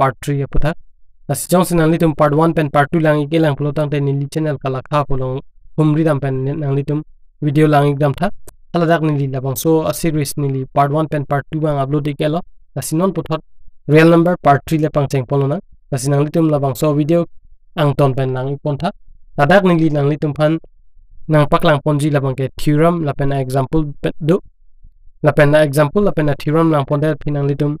part 3 aputha asi jong sin nang litum part 1 pen part 2 lang ke lang pulo tang te ni channel kala kha pulong humri dam pen nang litum video lang ekdam tha ala dak ni labang so a series ni part 1 pen part 2 bang upload ke lo asi non puthot real number part 3 le pang cheng polo na asi nang litum labang so video ang ton pen nang pon tha tadak ni nang litum phan nang paklang ponji labang ke theorem lapen example do lapen example lapen theorem lang ponde pinang litum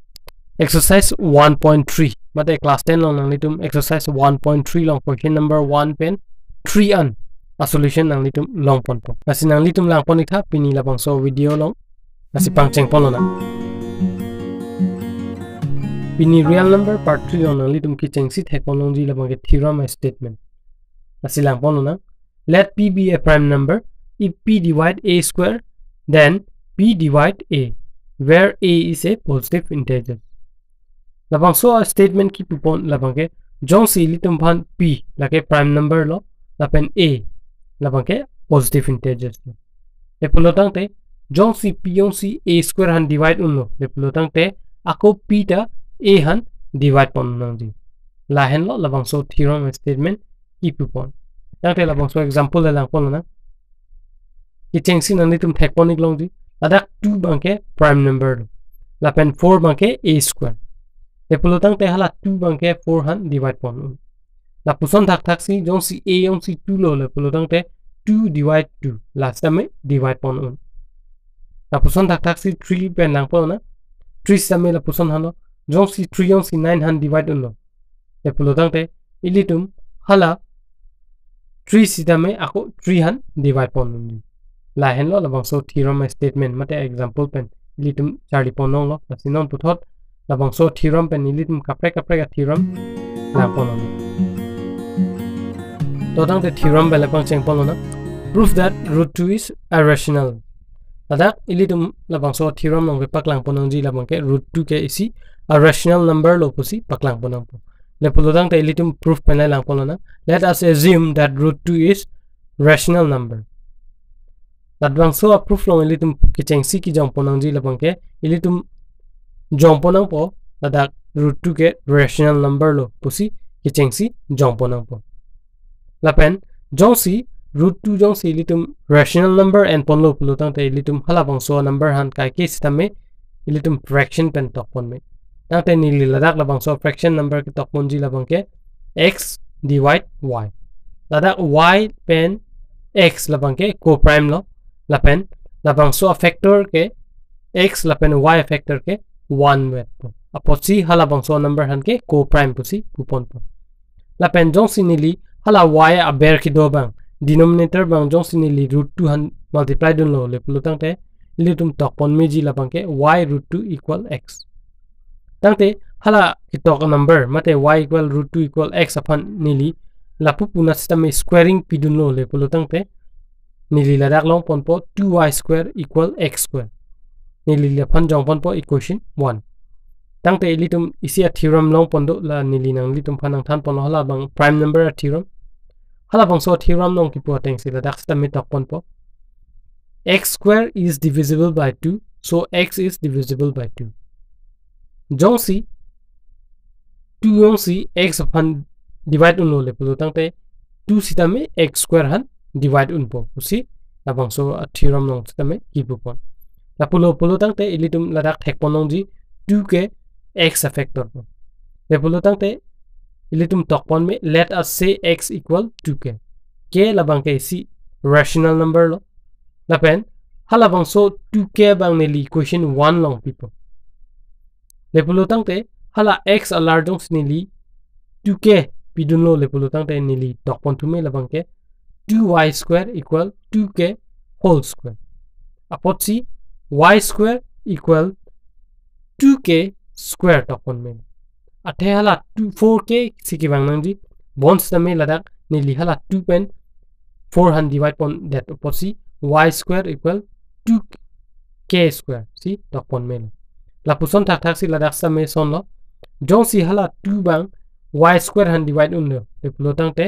exercise 1.3 mate class 10 long nang litum exercise 1.3 long question number 1 pen 3 an a solution nang litum long pon po nasi nang litum lang pon ikha pini labang so video long nasi pangcheng pon na pini real number part 3 long nang litum ki chengsi technology labang ke theorem statement nasi lang pon na Let p be a prime number. If p divide a square, then p divide a, where a is a positive integer. Labang so a statement ki pupon labang ke jong si litum phan p lake prime number lo lapen a labang ke positive integers lo. Le pulotang te jong si p yong si a square han divide un lo. Le pulotang te ako p ta a han divide pon nang di. Lahen lo labang so theorem statement ki pupon. yang telah bangsa example dalam kau lana. Kecing sih nanti tum tekpo ni kelong di. Ada two bangke prime number. Lapan four bangke a square. Lepas itu tengah la two bangke four han divide pon. Lepasan tak tak sih jom si a jom si two lolo. Lepas itu tengah two divide two. Last time divide pon. Lepasan tak tak sih three pen lang pon na. Three sama lepasan hano. Jom si three jom si nine han divide unlo. Lepas itu tengah ilitum halah three চিটামে আকৌ tree হান divide পন দিম লাহে লওঁ লবং চৌ theorem statement মতে example পেন ইলি তুম চাৰি পন লওঁ লাচি নম পুথত লবং চৌ থিৰম পেন ইলি তুম কাপৰে কাপৰে গা থিৰম লা পন লওঁ তদং তে থিৰম বেলেগ পন চেং পন লওঁ proof that root two is irrational Ladakh ইলি তুম লবং চৌ থিৰম লওঁ পাকলাং পন যি লবংকে ৰুট টু কে ইচি আইৰেশ্যনেল নম্বৰ লৈ পুচি পাকলাং পন পোৱা le pulodang ta ilitum proof panai lang polona let us assume that root 2 is rational number that bang so proof long ilitum ki cheng si ki jong ponang ji labang ke ilitum jong ponang po that root 2 ke rational number lo pusi ki cheng si jong ponang po la pen jong si root 2 jong si ilitum rational number and ponlo pulodang ta ilitum hala bang so number han kai ke sistame ilitum fraction pen tok me ते नीली लद्दाख लबंग सो fraction number की तक जी लबंग के एक्स डिवाइड वाई लद्दाख वाई पेन एक्स लबंग के को प्राइम लो लपेन लबंग सो फैक्टर के एक्स लपेन वाई फैक्टर के वन वेट पो अपो सी हला बंग सो नंबर हन के को प्राइम पो सी कूपन पो लपेन जोंग सी नीली हला वाई अबेर की दो बंग डिनोमिनेटर बंग जोंग सी नीली रूट टू हन मल्टीप्लाई डन लो ले पुलुतंग ते इलिटुम तक पुंजी लबंग के Y root two equal X y root 2 equal x tangte hala kitok number mate y equal root 2 equal x upon nili lapu puna system squaring pidun lo le pulo tangte nili la dak long pon po 2y square equal x square nili la phan jong pon po equation 1 tangte litum isi a theorem long pon do la nili nang litum phanang than pon hala bang prime number a theorem hala bang so theorem long ki po teng si la dak system tok pon po x square is divisible by 2 so x is divisible by 2 জংচি two ইংচি x হান divide উন হলে তাতে two চিটামে x square হান divide উনব উচি লাভাংশ থিৰম নং চিটামে কি পোপন পোলো পোলো তাতে ইলি তুম লাডাখ থেকপন নং যি টু কে এক্স এফেক্ট কৰব লে পোলো তাতে ইলি তুম তকপন মে লেট আ চে এক্স ইকুৱেল টু কে কে লাভাংকে চি ৰেচনেল নম্বৰ লপেন হা লাভাংশ টু কে বাং নেলি কুৱেশ্যন ওৱান লং পিপল lepulutang te hala x alar jong snili 2k pidunlo lepulutang te nili dokpon tume labang ke 2y square equal 2k whole square apot si y square equal 2k square tokpon men athe hala 4k siki bang nang di bonds tame ladak nili hala 2 pen 400 divide pon that apot si y square equal 2k square si tokpon men la puson tak tak si la dak sa me son lo jong si hala 2 bang y square han divide un lo le te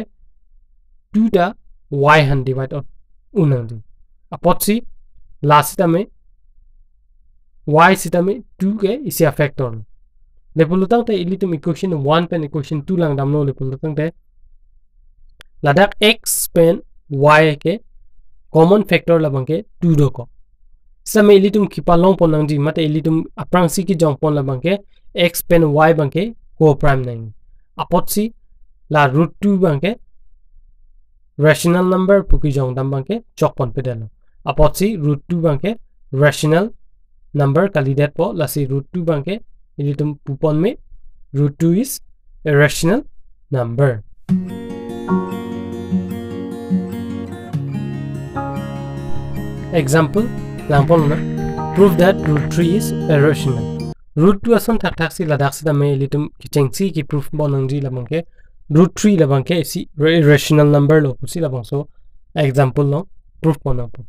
2 da y han divide on un ang di apot si last sitame y sitame 2 ke isi factor lepulu tang te ili ilitum equation 1 pen equation 2 lang damno lepulu tang te ladak x pen y ke common factor labang ke 2 do सब इलीटुम खिपा लौ पोन नंगजी मत इलीटुम अप्रांसी की जौ पोन लंके X पेन Y बंके को prime नंग अपोत्सी ला रूट टू बंके रेशनल नंबर पुकी जौ दम बंके चौक पोन पेडल अपोत्सी रूट टू बंके रेशनल नंबर कली डेट पो लसी रूट टू बंके इलीटुम पुपोन में root two is rational number example lampol na prove that root 3 is irrational root 2 ason thak thak si ladak si dame litum kicheng si ki proof bonang ji lamang ke root 3 labang ke si irrational number lo si labang so example no proof bonang po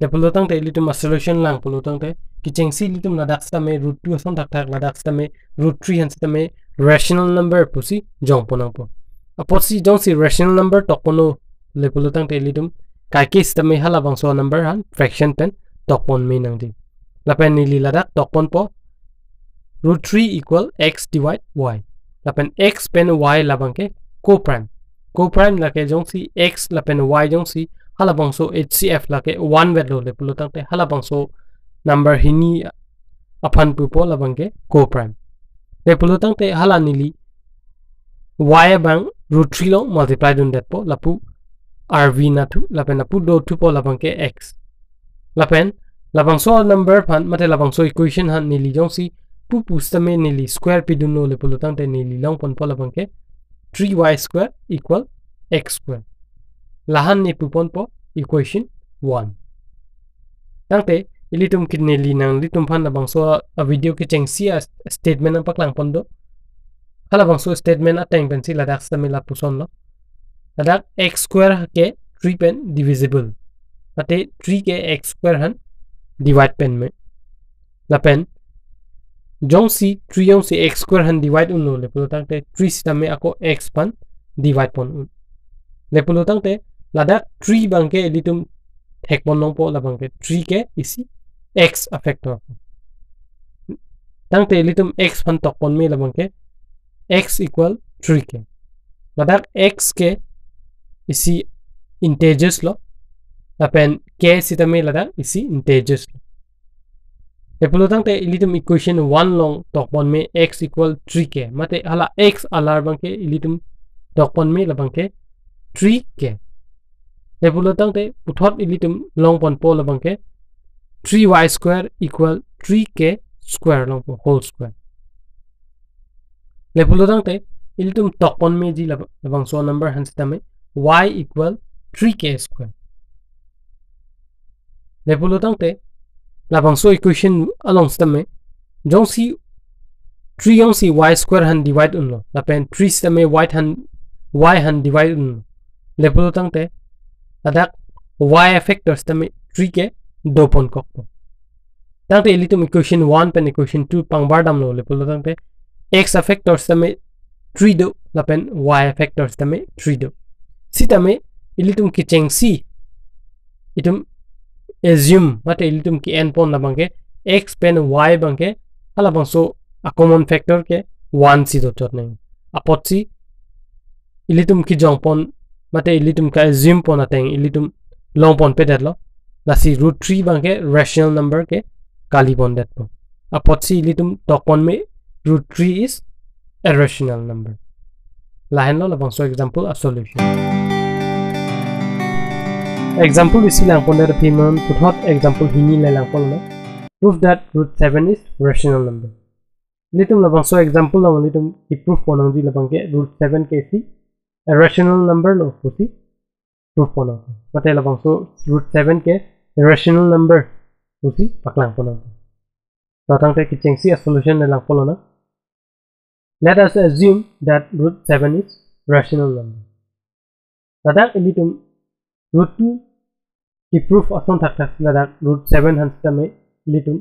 le pulo tang te litum solution lang pulo tang te kicheng si litum ladak si dame root 2 ason thak thak ladak si dame root 3 han si dame rational number po si jong ponang po apot si jong si rational number tok pono le pulo tang te litum kai ke si dame hala bang so number han fraction pen tokpon me nang di lapen ni liladak, tokpon po. Root 3 equal x divide y. Lapen x pen y labang ke co prime co prime lake jong si x, lapen y jong si halabang so hcf lake 1 vet lo le pulutang te halabang so number hini apan pu po labang ke co prime le pulutang te hala nili y bang root 3 lo multiply dun det po. Lapu rv na thu lapen apu do thu po labang ke x. La lapen lavangso number phan mate lavangso equation han nili jongsi pu pustame nili square pidun no le polutang te nili long pon pol bangke 3y square equal x square. Lahan ni pu pon po equation 1 tangte ili e tum kit nili nang li tum phan lavangso a video ke cheng si statement ang paklang pon do. Khala bangso statement atang pensi ladak stame la puson la ladak x square ke 3 pen divisible. अते three के X square हन divide पेन में। लपेन जो सी three जो सी एक्स स्क्वायर हन डिवाइड उन लोले पुलो तंते ट्री सिस्टम में आपको एक्स पन डिवाइड पन उन ले पुलो तंते लदा ट्री बंके एली तुम थेक पन नंपो लबंके ट्री के इसी एक्स अफेक्ट हो। तंते एली तुम एक्स पन तक पन में लबंके एक्स इक्वल ट्री के। लदा एक्स के इसी इंटेजेस लो अपन के सिमी लगा इसी इंटेजेस एपलोते इलीतुम इक्वेशन वन लॉन्ग टॉकपन में एक्स इक्वल थ्री के मत हला एक्स अलार बंके इलीतुम टॉकपन में लंके थ्री के एपलोते उठौत इलीतुम लॉन्ग पन पोल बंके three Y square equal three के स्क्वायर लॉन्ग होल स्क्वायर लेपलोते इलीतुम टॉकपन में जी लबंग सो नंबर हंसता में वाई इक्वल थ्री के square le pulo tang te la bang so equation along stem me jong si 3 yong si y square han divide un lo la pen 3 stem me y han y han divide un le pulo tang te adak y factor stem me 3 ke do pon kok po tang te elitum equation 1 pen equation 2 pang bar dam lo le pulo tang te x factor stem me 3 do la pen y factor stem me 3 do si tame elitum ki cheng si itum bang so a common factor ke 1 si do chot nang apot si ilitum ki jong pon mate ilitum ka assume pon ateng ilitum long pon pe lo la si root 3 bang ke rational number ke kali pon det po apot si ilitum tok pon me root 3 is a rational number lahen lo labang so example a solution Example isi lang pon dari pimon puthot example hini le lang pon proof that root 7 is rational number litum labang so example lang litum ki proof ponang di ke root 7 ke si a rational number lo pusi proof ponang mate labang so root 7 ke a rational number pusi paklang ponang tatang te kicheng si a solution le lang pon na let us assume that root 7 is rational number Tadak ilitum root two improve option থাক থাকিলে তাক root seven hundred আমি লিটো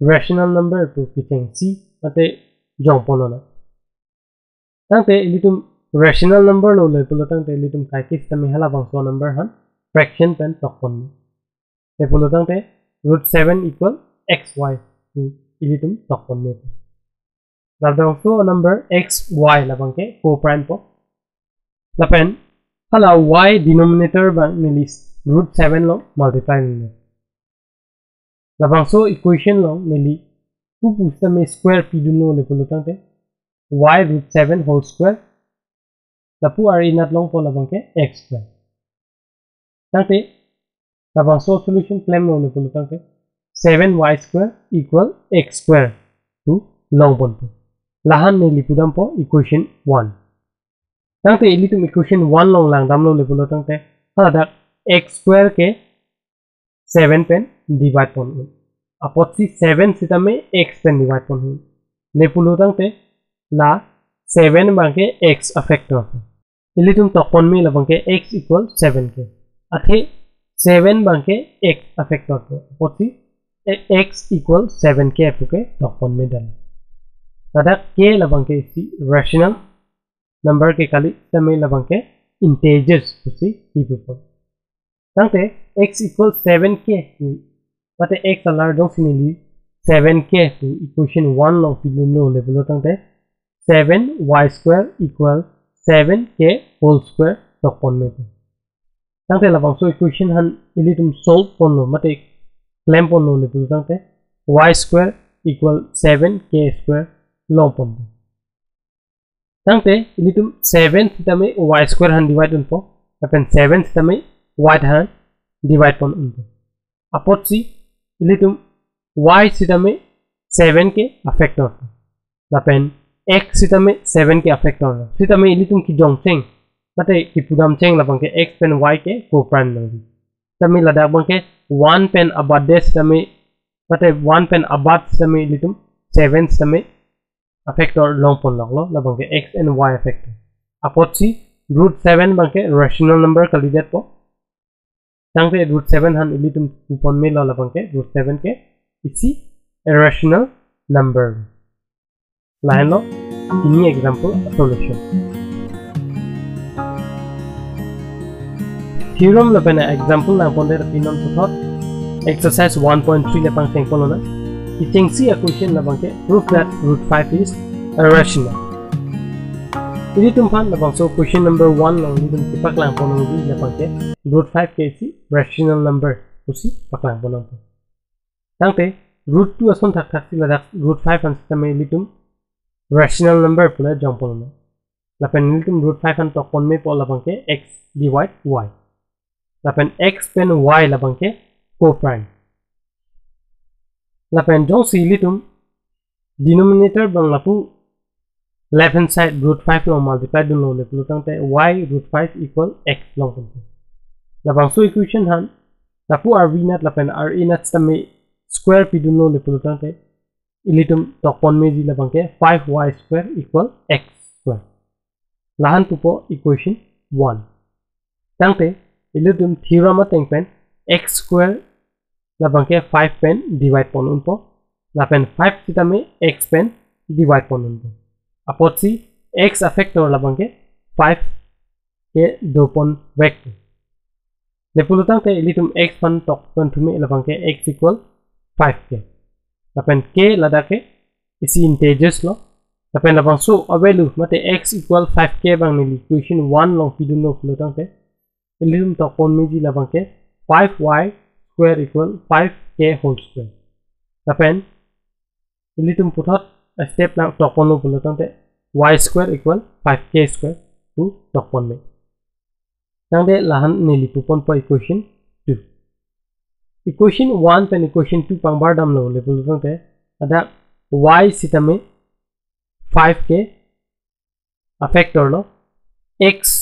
rational number improve কিছেন চি তাতে জংপন নাই তাতে লিটো ৰেচনেল নম্বৰ লৈ লৈ পেলাই তাতে লিটো কাইকিছ আমি হেলা বংশ নম্বৰ হান ফ্ৰেকশ্যন পেন তপন্ন এইফালে তাতে root seven equal X Y ইলিটো তপন্ন লাভ দংশ নম্বৰ এক্স ৱাই লাভাংকে ক' প্ৰাইম পেন hala y denominator bang nilis root 7 lo multiply ni labang so equation lo nili pu pu me square pi duno le pulutang te y root 7 whole square lapu ari nat long po labang ke x square tangte labang so solution claim lo le pulutang te 7y square equal x square to long pon po lahan ne lipudam po equation 1 तंते इली तुम equation one लोग लांग दामलो ले बोलो तंते हाँ दर x square के सेवेन पेन डिवाइड पन हुए अपोसी सेवेन सिता में एक्स पेन डिवाइड पन हुए ले बोलो ला सेवेन बांके एक्स अफेक्ट हो इली तुम तोपन में लबांके एक्स इक्वल सेवेन के अठे सेवेन बांके एक्स अफेक्ट हो अपोसी एक्स इक्वल सेवेन के डाल तदा के लबांके नंबर के खाली लगे इंटेजर्स पी पीपल संगे एक्स इक्वल सेवेन के मैं एक्स अलार दो सेवेन के इकुएशन वन लोलो हमें बोलो संगे सेवेन वाई इक्वल सेवेन के होल स्कोर तो पन्नो संगे लो इकुएशन हन इली तुम सोल्व पन्नो मैं क्लेम पन्नो हमें बोलो संगे y square equal seven k square लो। तंते इनि तुम 7 थीटा में y स्क्वायर हन डिवाइड ऑन पो अपन 7 थीटा में y हन डिवाइड पन ऑन पो अपोसी इनि तुम y थीटा में 7 के अफेक्ट ऑफ़ तो अपन x थीटा में 7 के अफेक्ट ऑफ़ थीटा में इनि तुम की जोंग थिंग मते मतलब की पुदम थिंग लपन के x पेन y के को प्राइम लो तमे लदा बन के 1 पेन अबाउट दिस तमे मते 1 पेन अबाउट तमे इनि तुम 7 थीटा में affect or long pon lo la bang ke x and y affect apot si root 7 bang rational number det po tang te root 7 han ili tum pon me la bang root 7 ke isi a rational number lain lo ini example solution theorem lo pena example na ponder pinon puthot exercise 1.3 le pang teng polona you can see a question la bangke prove that root 5 is irrational ini tumpan la bangso question number 1 long ni tum tipak lang pono gi la bangke root 5 ke si rational number usi paklang pono tangte root 2 ason thak thak si la root 5 an sistema litum rational number pula jump on la pen niltum root 5 an tok pon me po la bangke x dy y la pen x pen y la bangke co prime लाफेन जो सीली तुम denominator बंगलापु left hand side root five long multiply दोनों ले पुलों तंग y root five equal x long तंग लाफेन सो equation हन लाफु आर इन एट लाफेन आर ए एट स्टम में स्क्वायर पी दोनों ले पुलों तंग ते तुम टॉप ऑन में जी लाफेन के five y square equal x square लाहन पुपो इक्वेशन वन तंग ते इली तुम थ्योरम पेन एक्स स्क्वायर लगे फाइव पेन डिवाइड पड़न पो लापेन फाइव सीता में एक्स पेन डिवाइड पड़न पो अपी एक्स अफेक्ट हो लगे फाइव के दोपन वेक्ट लेपुल तुम एक्स पान टॉक थुमे लगे एक्स इक्वल फाइव के लापेन के लदाखे इसी इंटेजस लो लापेन लबंग सो अवेलू मत एक्स इक्वल फाइव के बंग क्वेश्चन वन लो फिदुन लो फुलते इलिटम y square equal 5k whole square ilitum puthot step na to kon no fulo tang te y square equal 5k square to to kon me tang de lahan ni lipu pon po equation equation 1 pen equation 2 pangbar dam lo level tang te ada y sitame 5 ke a factor lo x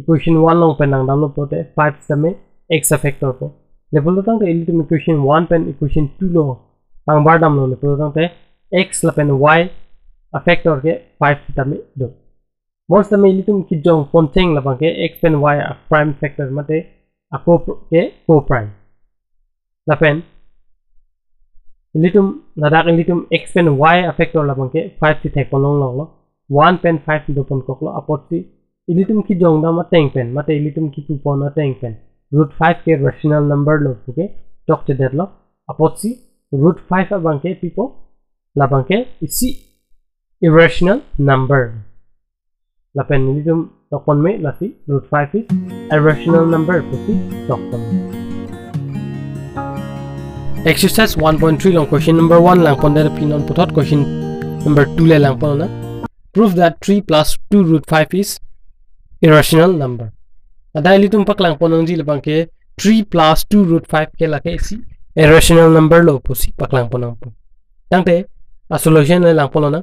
equation 1 long pen nang dam lo pote 5 sitame x factor को लेपलदे equation one पेन equation two लो आम बार दाम लेपलदे x लापेन y factor के फाइव मोस्ट दाम इलिटम कि जो पंचे लापे एक्स पेन वाई प्राइम फैक्टर मत को को प्राइम लापेन इलिटम लदाक एक्स पेन वाई फैक्टर लापे फाइव थी थैपन लो लो वन पेन फाइव दोपन कोकलो अपोटी इलिटम कि जो दाम टेंग पेन मत इलिटम कि टू पन टेंग पेन root 5 ke rational number lo ke chok te det lo apot root 5 abang ke pipo labang isi irrational number lapen nilitum tokon me lasi root 5 is irrational number pusi tokon exercise 1.3 long question number 1 lang pon der pinon putot question number 2 le lang pon na prove that 3 plus 2 root 5 is irrational number দাইলি তুম পাকলাং পনং জি লবাংকে 3 plus 2 root 5 কে লাকে সি a rational number লো পুসি পাকলাং পনং পু তাংতে আসলোশন লাই লাং পলনা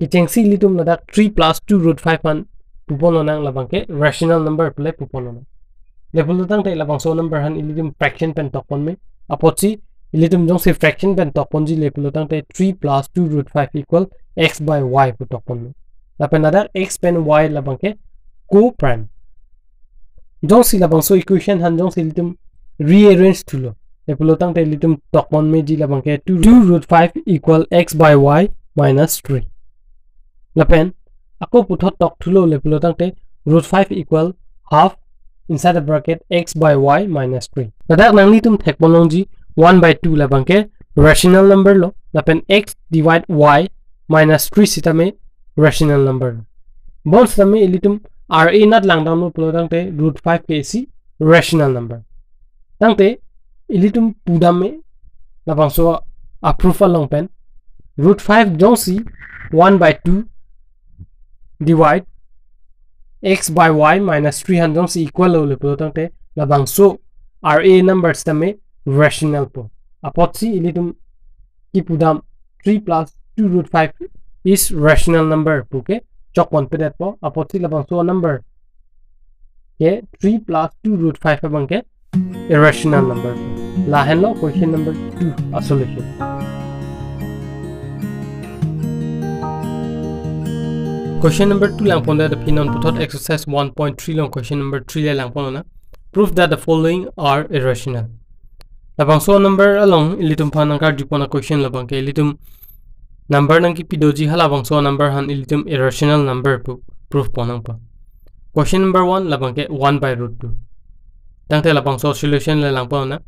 কি চেং সি লি তুম নাদাক 3 প্লাস 2 রুট 5 পান পুপলনাং লবাংকে রেশনাল নাম্বার প্লে পুপলনা লেবল তাংতে লবাং সো নাম্বার হান ইলি তুম ফ্র্যাকশন পেন তকন মে আপচি ইলি তুম জং সে ফ্র্যাকশন পেন তকন জি লেবল তাংতে 3 plus 2 root 5 equal x by y পু তকন মে লাপেন নাদাক x পেন y লবাংকে coprime si labang so equation han jong si ilitum rearrange tulo. Level tang te ilitum tokpon me ji labang ke 2 root 5 equal x by y minus 3. lapen ako puthot tok thulo le pulo tangte root 5 equal half inside the bracket x by y minus 3 dadak nangli tum thek bolongji 1 by 2 labang ke rational number lo lapen x divide y minus 3 sitame rational number bon sitame আর এই নাট লাংডাউন পুরো তাতে root five পেয়েছি rational number তাতে ইলি তুম পুদামে লাভাংস আপ্রুফা লং প্যান root five জংসি one by two divide x by y minus three hundred জংসি equal লোলে পুরো তাতে লাভাংস আর এই নাম্বার সামে রেশনাল পো আপি ইলি তুম কি পুদাম three plus two root five is rational number পুকে chok one pedet po apot si labang so number ke 3 plus 2 root 5 abang ke irrational number lahen lo question number 2 a solution Question number 2 lang ponda the pin on putot exercise 1.3 long question number 3 le lang ponda prove that the following are irrational. Labang so number along ilitum pa nang kardi pona question labang ke ilitum number nang ki pidoji halabang so number han ilitum irrational number pu proof ponang pa. Question number 1 labang ke 1 by root 2. Tang te labang so solution le lang ponda.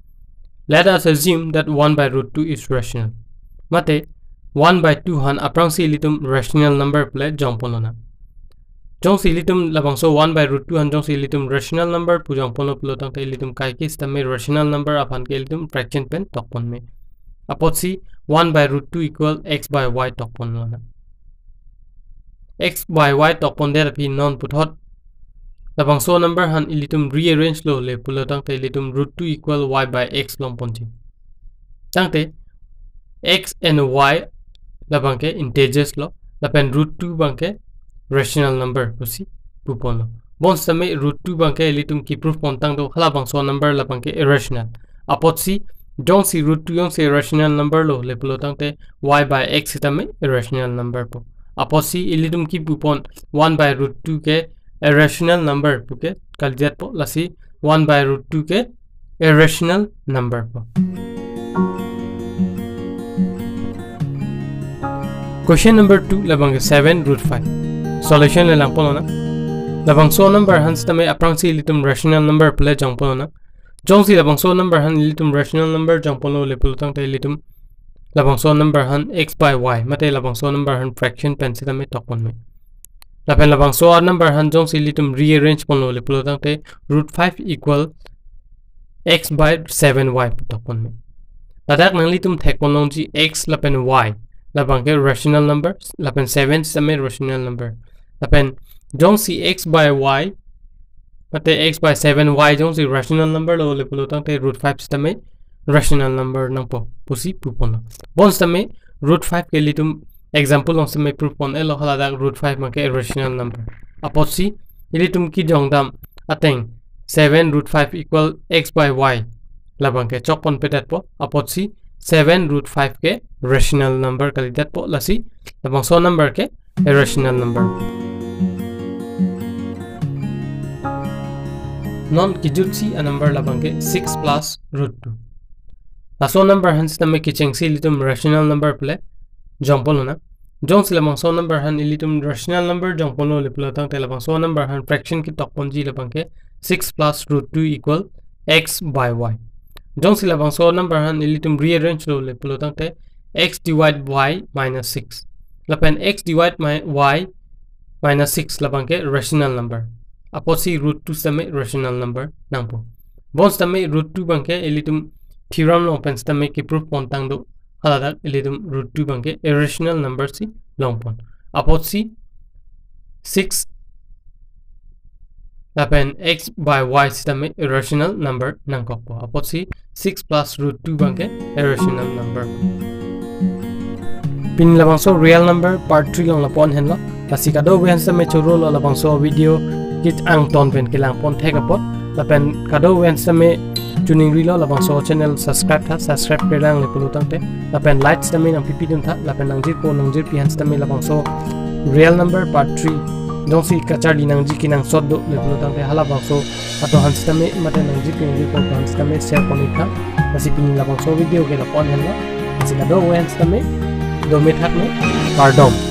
Let us assume that 1 by root 2 is rational. Mate 1 by 2 han aprang si litum rational number ple jong pono na jong si litum labang so 1 by root 2 han jong si litum rational number pu jong pono pulo tang te litum kai ki sta me rational number apan ke litum fraction pen tok pon me apot si 1 by root 2 equal x by y top on lana. x by y top on there be non put hot. The bang so number han illitum rearrange low le pulotang te litum root 2 equal y by x long ponti. Tang te x and y la banke integers low. The pen root 2 banke rational number pussy pupono. Bons the root 2 banke litum ki proof pontang do halabang so number la banke irrational. Apot see don't see root 2 yong se rational number lo le pulo tangte y by x itame irrational number po apot si ilitum ki pupon 1 by root 2 ke irrational number puke kaldiat po lasi 1 by root 2 ke irrational number po Question number 2 labang 7 root 5. Solution le lang pono na. Labang so number han sa may aprang si litum rational number pala jang pono na. Jong si labang so number han litum rational number jang pono le pulutang tay litum labang so number han x by y mate labang so number han fraction pen si tok pon me. Lapen labang so number han jong si litum rearrange pono le pulutang tay root 5 equal x by 7y tok pon me. Ladak nang litum thek pon ji x lapen y lapang ke rational number lapen 7 same rational number lapen jong si x by y pate x by 7 y jong si rational number lo le pulo tang te root 5 sitame rational number nang po pusi pupona bon sitame root 5 ke li tum example long sitame pupona elo hala da root 5 ma ke rational number apo si ili tum ki jong dam ateng 7 root 5 equal x by y labang ke chok pon petat po apo si 7 root 5 ke rational number kali dat po la si labang so number ke irrational number mm -hmm. Kijut si a number labang ke 6 plus root 2 laso number hans may kicheng si litum rational number ple na jong sila bang so number han ilitum rational number jompolo le pula tang tela bang so number han fraction ki tokpon ji labang ke 6 plus root 2 equal x by y jong sila bang so number han ilitum rearrange lo le pulo tang te x divide y minus 6 lapen x divide my y minus 6 labang ke rational number apo si root 2 same rational number nangpo bons tame root 2 bang ke ilitum theorem lo pen tame ki proof pon tang do halada ilitum root 2 bang ke irrational number si long pon apo si 6 lapen x by y system irrational number nang ko po apo si 6 plus root 2 bangke irrational number pin labang so real number part 3 long lapon hen lo kasi kado wen sa me choro lo labang so video kit ang ton pen kilang pon thega po lapen kado wen sa me tuning rilo labang so channel subscribe tha subscribe pe lang le pulu tang te lapen like sta me nang pipi dun tha lapen nang jir po nang jir pi han sta me labang so real number part 3 dong si kacar di nang jiki nang sot do le blo tang te hala bang so ato han sta me mate nang jiki nang jiki han sta me share pon ikha nasi pini la bang so video ke la pon hen la nasi la do wen sta me do me thak me pardon